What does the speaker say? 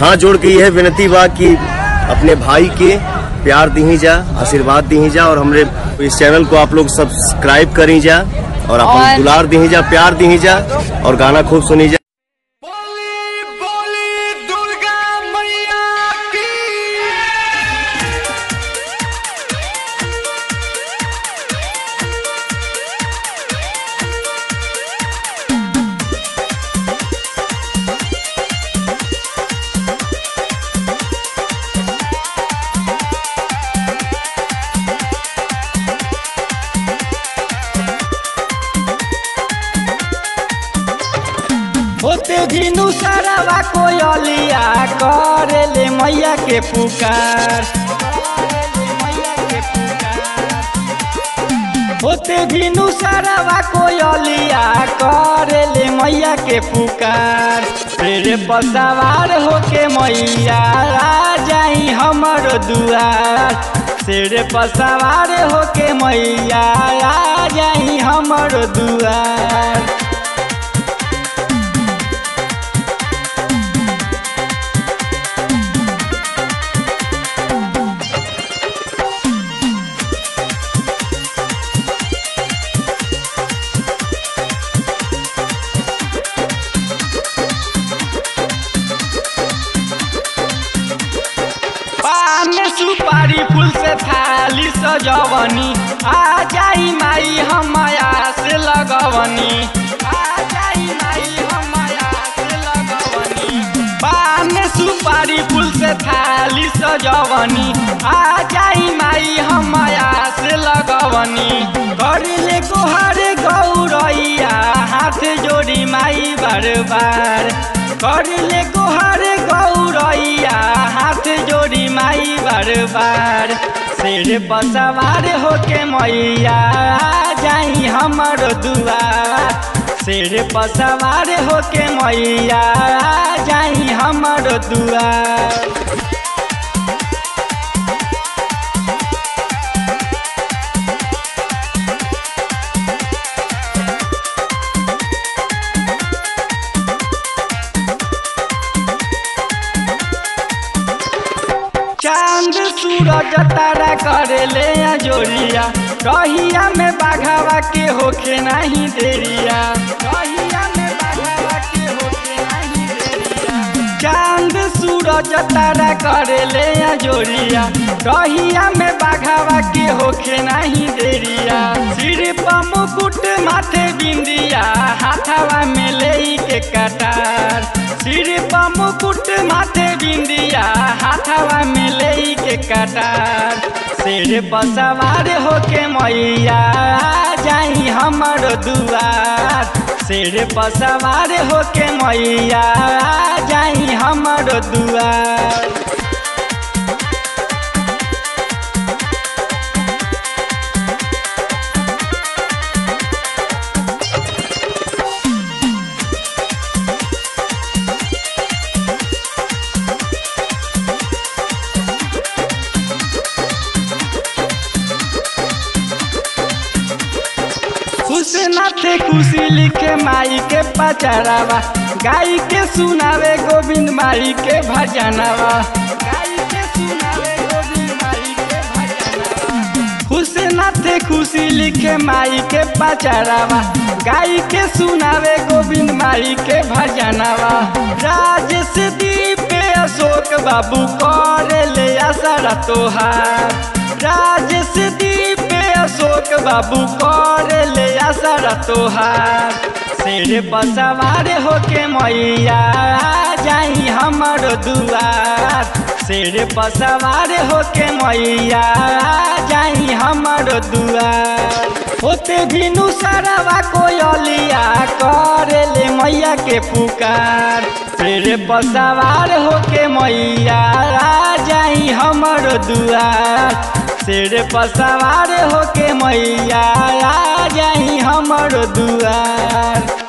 हाथ जोड़ के यह विनती बा कि अपने भाई के प्यार दी जा आशीर्वाद दी जा और हमरे इस चैनल को आप लोग सब्सक्राइब करी जा और आप दुलार दी जा प्यार दी जा और गाना खूब सुनी जा। भिनु सरवा कोयलिया करेले मैया के पुकार। होते भिनु सरवा कोयलिया करेले मैया के पुकार। तेरे पसवार होके मैया आ जाई हमर दुआर। तेरे पसवार होके मैया आ जाई हमर दुआर। थाली सजवनी। आ जाई माई हमया से लगवनी। आ जाई माई से लगवनी। पान सुपारी फूल से थाली सजवनी। आ जाई माई हमया से लगवनी। करिले गोहरे गौरैया, हाथ जोड़ी माई बार बार करिले गोहरे गौरैया, हाथ जोड़ी माई बार बार शेर सवार होके मैया जाई हमर सिर शेर सवार होके मैया जाई हमर दुआर। चाँद सूरज तारा करेले जोड़िया। रहिया में बाघावा के होखे नहीं देरिया। चाँद सूरज तारा करेले जोड़िया। रहिया में बाघावा के होखे नहीं देरिया। सिर पर मुकुट, माथे बिंदिया, हाथावा में ले के कटार। सिर पर मुकुट, माथे बिंदिया हाथावा में ले के कटार। सिर पर सवार होके मैया जाई हमर दुआर। सिर पर सवार होके मैया जाई हमर दुआर। खुशनाथे खुशी लिखे माई के पचरावा। गाई के सुनावे गोविंद माई के भजनवा। के के खुशनाथे खुशी लिखे माई के पचरावा। गाई के सुनावे गोविंद माई के भजनवा। राजेश दीप अशोक बाबू करे ले असर तोहार। राजेश दीप अशोक बाबू करे ले असर तोहार। शेर पर सवार होके मैया, जाई हमर दुआर। शेर पर सवार होके मैया, जाई हमर दुआर। होते भिनु सरवा कोयलिया करे ले मैया के पुकार। शेर पर सवार होके मैया, जाई हमर दुआर। शेर पर सवार होके मैया आ जाई हमर दुआर।